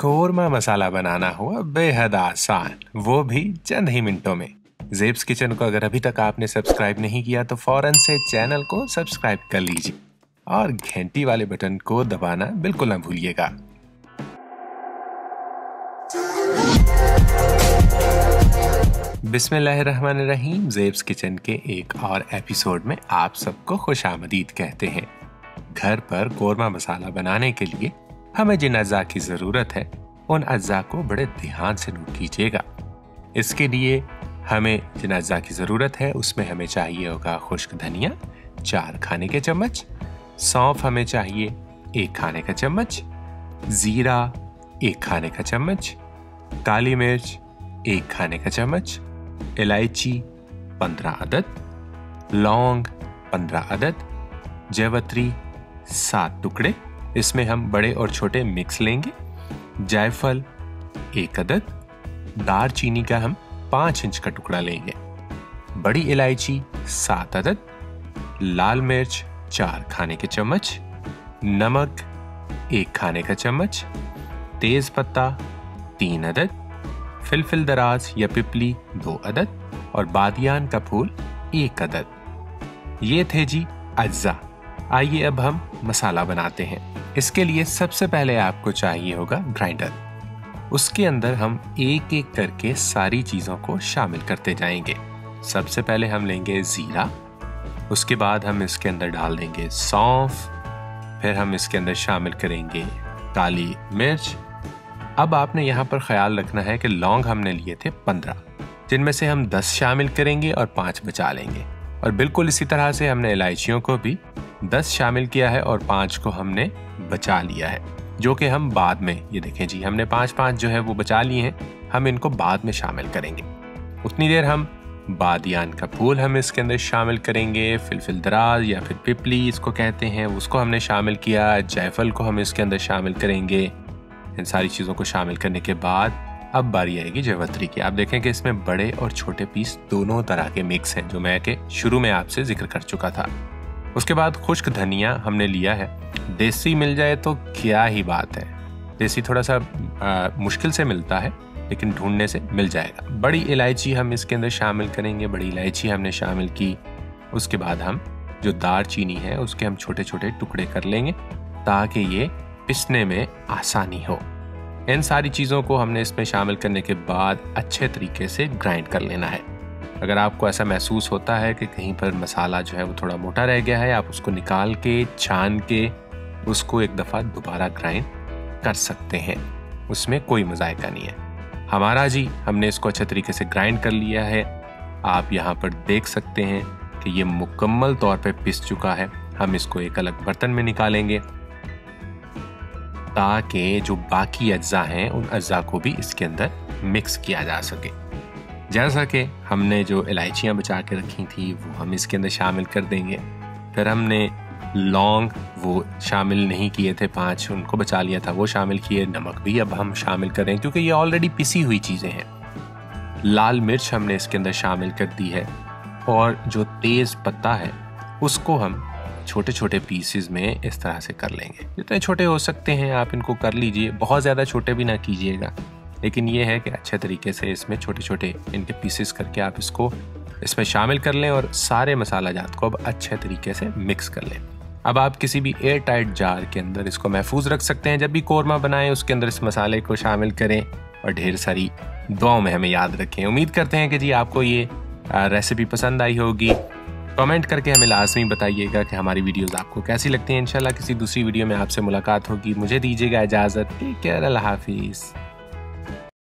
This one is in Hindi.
कोरमा मसाला बनाना हुआ बेहद आसान। वो भी चंद ही मिनटों में। जेब्स किचन को अगर अभी तक आपने सब्सक्राइब नहीं किया तो फ़ौरन से चैनल को सब्सक्राइब कर लीजिए। और घंटी वाले बटन को दबाना बिल्कुल ना भूलिएगा। बिस्मिल्लाहिर्रहमानिर्रहीम। जेब्स किचन के एक और एपिसोड में आप सबको खुश आमदीद कहते हैं। घर पर कोरमा मसाला बनाने के लिए हमें जिन अज्जा की ज़रूरत है, उन अज्जा को बड़े ध्यान से नोट कीजिएगा। इसके लिए हमें जिन अज्जा की ज़रूरत है, उसमें हमें चाहिए होगा खुश्क धनिया, चार खाने के चम्मच, सौंफ हमें चाहिए एक खाने का चम्मच, ज़ीरा एक खाने का चम्मच, काली मिर्च एक खाने का चम्मच, इलायची पंद्रह अदद, लौंग पंद्रह अदद जयवत्री सात टुकड़े इसमें हम बड़े और छोटे मिक्स लेंगे। जायफल, एक अदद, दार चीनी का हम पाँच इंच का टुकड़ा लेंगे। बड़ी इलायची, सात अदद, लाल मिर्च, चार खाने के चम्मच, नमक, एक खाने का चम्मच, तेज पत्ता, तीन अदद, फिलफिल दराज या पिपली, दो अदद, और बादियान का फूल, एक अदद। ये थे जी अज्जा। आइए अब हम मसाला बनाते हैं। इसके लिए सबसे पहले आपको चाहिए होगा ग्राइंडर उसके अंदर हम एक एक करके सारी चीज़ों को शामिल करते जाएँगे। सबसे पहले हम लेंगे ज़ीरा। उसके बाद हम इसके अंदर डाल देंगे सौंफ। फिर हम इसके अंदर शामिल करेंगे काली मिर्च। अब आपने यहाँ पर ख्याल रखना है कि लौंग हमने लिए थे पंद्रह। जिनमें से हम दस शामिल करेंगे और पाँच बचा लेंगे। और बिल्कुल इसी तरह से हमने इलायचियों को भी दस शामिल किया है और पाँच को हमने बचा लिया है। जो कि हम बाद में ये देखें। जी, हमने पाँच पाँच जो है वो बचा लिए हैं। हम इनको बाद में शामिल करेंगे। उतनी देर हम बादियान का फूल हम इसके अंदर शामिल करेंगे। फिलफिल दराज या फिर पिपली इसको कहते हैं, उसको हमने शामिल किया। जायफल को हम इसके अंदर शामिल करेंगे। इन सारी चीज़ों को शामिल करने के बाद अब बारी आएगी जयवत्री की। आप देखें कि इसमें बड़े और छोटे पीस दोनों तरह के मिक्स हैं, जो मैं के शुरू में आपसे ज़िक्र कर चुका था। उसके बाद खुश्क धनिया हमने लिया है। देसी मिल जाए तो क्या ही बात है। देसी थोड़ा सा आ, मुश्किल से मिलता है लेकिन ढूँढने से मिल जाएगा। बड़ी इलायची हम इसके अंदर शामिल करेंगे बड़ी इलायची हमने शामिल की। उसके बाद हम जो दार चीनी है उसके हम छोटे छोटे टुकड़े कर लेंगे ताकि ये पिसने में आसानी हो। इन सारी चीज़ों को हमने इसमें शामिल करने के बाद अच्छे तरीके से ग्राइंड कर लेना है। अगर आपको ऐसा महसूस होता है कि कहीं पर मसाला जो है वो थोड़ा मोटा रह गया है, आप उसको निकाल के, छान के, उसको एक दफ़ा दोबारा ग्राइंड कर सकते हैं। उसमें कोई मजायका नहीं है। हमारा जी, हमने इसको अच्छे तरीके से ग्राइंड कर लिया है। आप यहाँ पर देख सकते हैं कि ये मुकम्मल तौर पे पिस चुका है। हम इसको एक अलग बर्तन में निकालेंगे। ताकि जो बाकी अज्जा हैं, उन अज्जा को भी इसके अंदर मिक्स किया जा सके। जैसा कि हमने जो इलायचियाँ बचा के रखी थी, वो हम इसके अंदर शामिल कर देंगे। फिर हमने लौंग वो शामिल नहीं किए थे, पाँच उनको बचा लिया था, वो शामिल किए। नमक भी अब हम शामिल करें क्योंकि ये ऑलरेडी पिसी हुई चीज़ें हैं। लाल मिर्च हमने इसके अंदर शामिल कर दी है, और जो तेज़ पत्ता है, उसको हम छोटे छोटे पीसेस में इस तरह से कर लेंगे। जितने छोटे हो सकते हैं, आप इनको कर लीजिए, बहुत ज़्यादा छोटे भी ना कीजिएगा। लेकिन ये है कि अच्छे तरीके से इसमें छोटे छोटे इनके पीसेस करके आप इसको इसमें शामिल कर लें और सारे मसाला जात को अब अच्छे तरीके से मिक्स कर लें। अब आप किसी भी एयर टाइट जार के अंदर इसको महफूज रख सकते हैं। जब भी कौरमा बनाएँ, उसके अंदर इस मसाले को शामिल करें और ढेर सारी दुआओं में हमें याद रखें। उम्मीद करते हैं कि जी आपको ये रेसिपी पसंद आई होगी। कमेंट करके हमें लाजमी बताइएगा कि हमारी वीडियोस आपको कैसी लगती हैं। इंशाल्लाह किसी दूसरी वीडियो में आपसे मुलाकात होगी। मुझे दीजिएगा इजाज़त। टेक केयर अल्लाह हाफिज़।